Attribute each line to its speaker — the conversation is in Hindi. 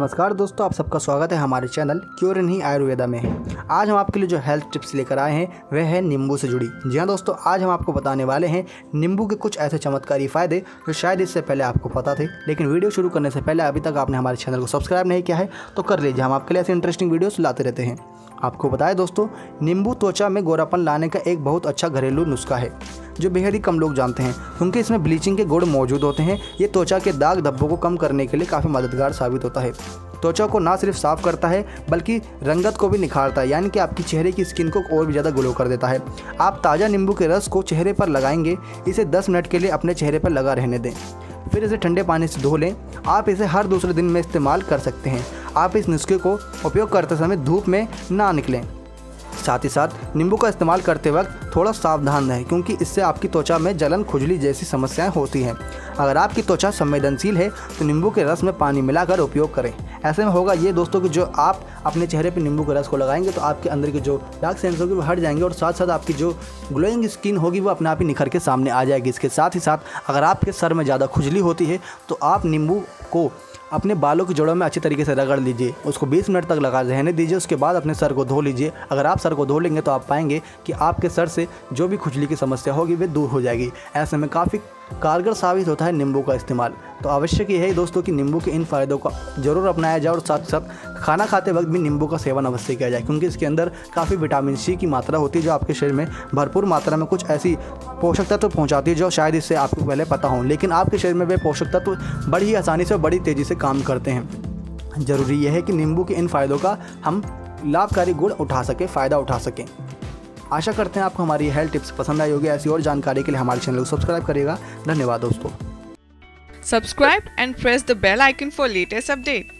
Speaker 1: नमस्कार दोस्तों, आप सबका स्वागत है हमारे चैनल क्योर नहीं आयुर्वेदा में। आज हम आपके लिए जो हेल्थ टिप्स लेकर आए हैं, वह है नींबू से जुड़ी। जी हाँ दोस्तों, आज हम आपको बताने वाले हैं नींबू के कुछ ऐसे चमत्कारी फ़ायदे जो शायद इससे पहले आपको पता थे, लेकिन वीडियो शुरू करने से पहले अभी तक आपने हमारे चैनल को सब्सक्राइब नहीं किया है तो कर लीजिए हम आपके लिए ऐसे इंटरेस्टिंग वीडियोज़ लाते रहते हैं। आपको बताएँ दोस्तों, नींबू त्वचा में गोरापन लाने का एक बहुत अच्छा घरेलू नुस्खा है। जो बेहद ही कम लोग जानते हैं। क्योंकि इसमें ब्लीचिंग के गुण मौजूद होते हैं। ये त्वचा के दाग धब्बों को कम करने के लिए काफ़ी मददगार साबित होता है। त्वचा को ना सिर्फ़ साफ़ करता है, बल्कि रंगत को भी निखारता है, यानी कि आपकी चेहरे की स्किन को और भी ज़्यादा ग्लो कर देता है। आप ताज़ा नींबू के रस को चेहरे पर लगाएँगे, इसे 10 मिनट के लिए अपने चेहरे पर लगा रहने दें। फिर इसे ठंडे पानी से धो लें। आप इसे हर दूसरे दिन में इस्तेमाल कर सकते हैं। आप इस नुस्खे को उपयोग करते समय धूप में ना निकलें। साथ ही साथ नींबू का इस्तेमाल करते वक्त थोड़ा सावधान रहें, क्योंकि इससे आपकी त्वचा में जलन खुजली जैसी समस्याएँ होती हैं। अगर आपकी त्वचा संवेदनशील है तो नींबू के रस में पानी मिलाकर उपयोग करें। ऐसे में होगा ये दोस्तों कि जो आप अपने चेहरे पर नींबू के रस को लगाएँगे तो आपके अंदर की जो डार्क सेंस होगी वो हट जाएँगे और साथ साथ आपकी जो ग्लोइंग स्किन होगी वो अपने आप ही निखर के सामने आ जाएगी। इसके साथ ही साथ अगर आपके सर में ज़्यादा खुजली होती है तो आप नींबू को अपने बालों की जड़ों में अच्छी तरीके से रगड़ लीजिए। उसको 20 मिनट तक लगा रहने दीजिए, उसके बाद अपने सर को धो लीजिए। अगर आप सर को धो लेंगे तो आप पाएँगे कि आपके सर से जो भी खुजली की समस्या होगी, वे दूर हो जाएगी। ऐसे में काफ़ी कारगर साबित होता है नींबू का इस्तेमाल। तो आवश्यक ये है दोस्तों कि नींबू के इन फ़ायदों का ज़रूर अपनाया जाए और साथ साथ खाना खाते वक्त भी नींबू का सेवन अवश्य किया जाए, क्योंकि इसके अंदर काफ़ी विटामिन सी की मात्रा होती है जो आपके शरीर में भरपूर मात्रा में कुछ ऐसी पोषक तत्व पहुँचाती है जो शायद इससे आपको पहले पता हो, लेकिन आपके शरीर में वे पोषक तत्व बड़ी ही आसानी से बड़ी तेज़ी से काम करते हैं। ज़रूरी यह है कि नींबू के इन फ़ायदों का हम लाभकारी गुण उठा सकें, फ़ायदा उठा सकें। आशा करते हैं आपको हमारी हेल्थ टिप्स पसंद आई होगी। ऐसी और जानकारी के लिए हमारे चैनल को सब्सक्राइब करिएगा। धन्यवाद दोस्तों।
Speaker 2: Subscribe and press the bell icon for latest update.